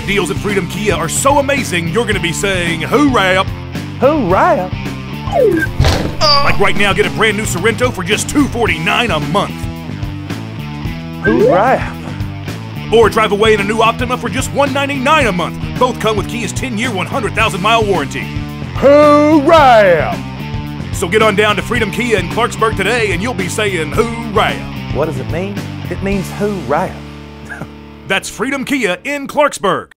The deals at Freedom Kia are so amazing, you're going to be saying, hooray Hoorah! Oh. Like right now, get a brand new Sorento for just $249 a month. Hoorah! Or drive away in a new Optima for just $199 a month. Both come with Kia's 10 year, 100,000 mile warranty. Hoorah! So get on down to Freedom Kia in Clarksburg today and you'll be saying, Hoorah! What does it mean? It means hoorah. That's Freedom Kia in Clarksburg.